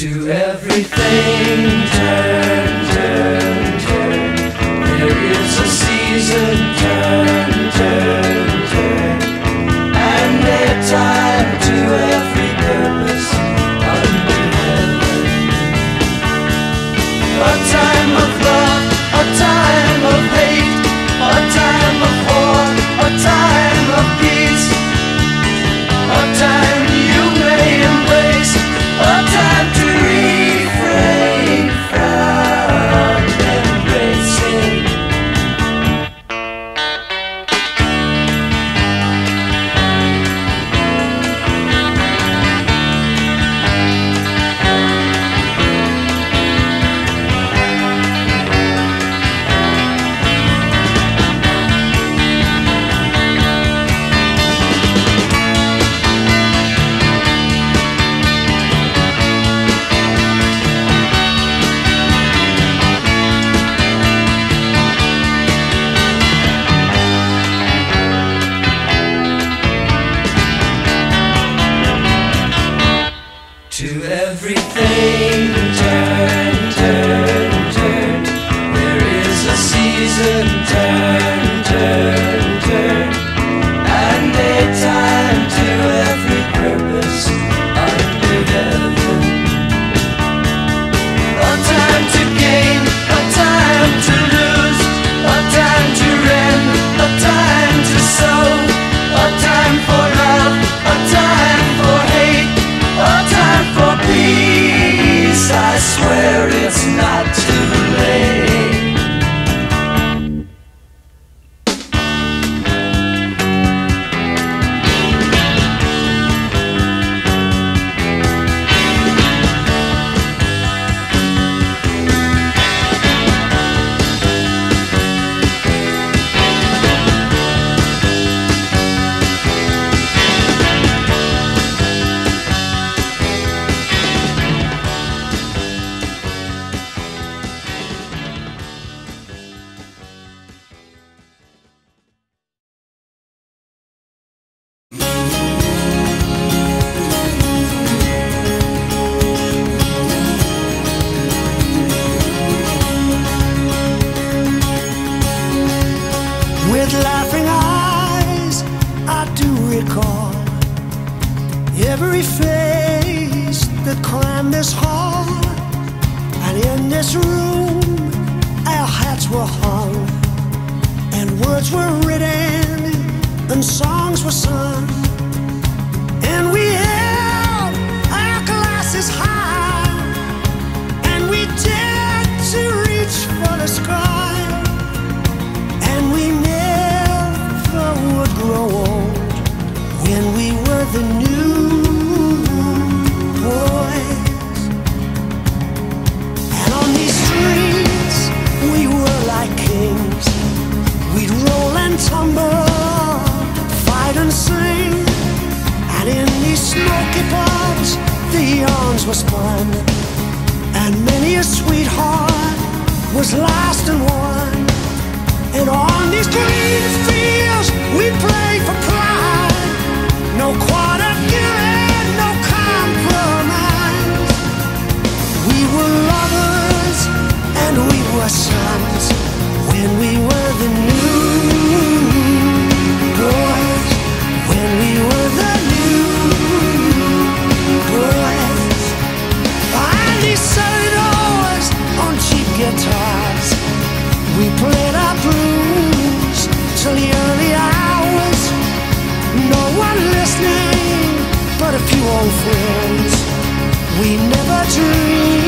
to everything turn, turn, turn. There is a season turn. words were written and songs were sung, and we held our glasses high, and we dared to reach for the sky. tumble, fight and sing. And in these smoky pubs the arms were spun. And many a sweetheart was lost and won. And on these green fields, we played for pride. No quarrel. We played our blues till the early hours. No one listening but a few old friends. We never dreamed.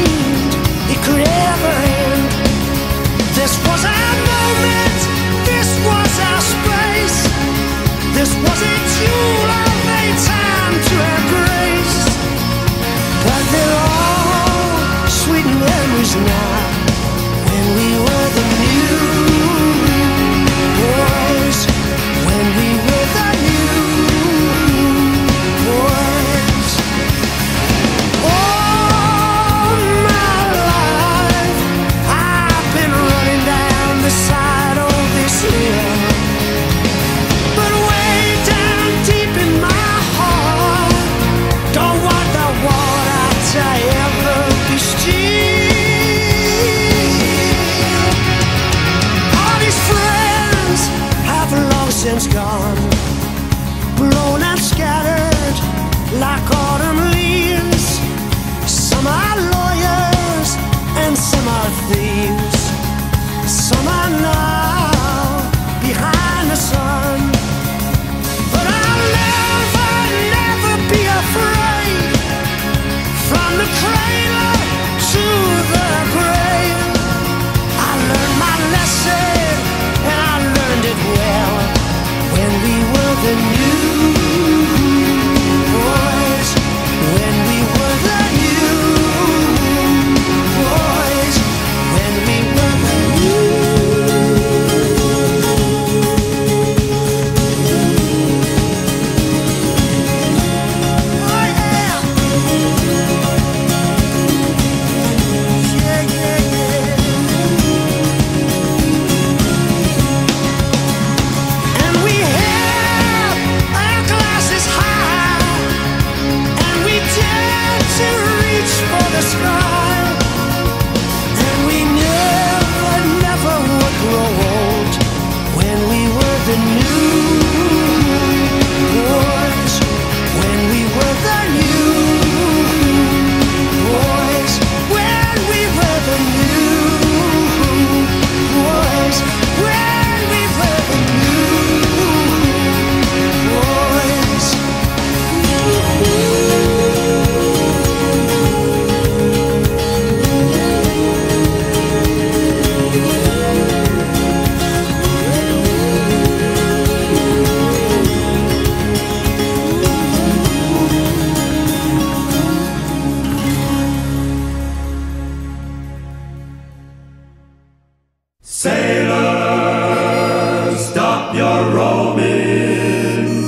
Roaming.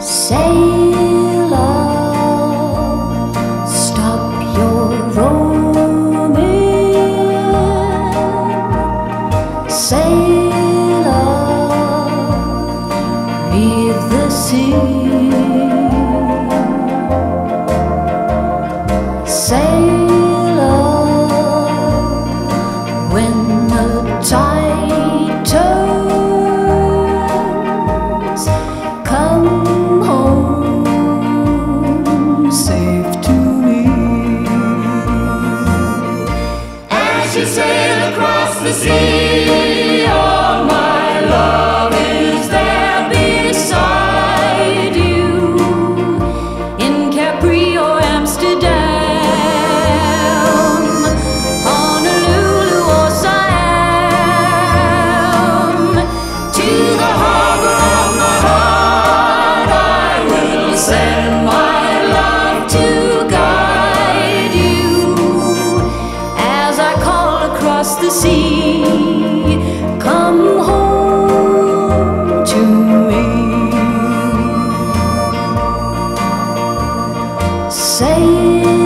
Sailor, As you sail across the sea, đây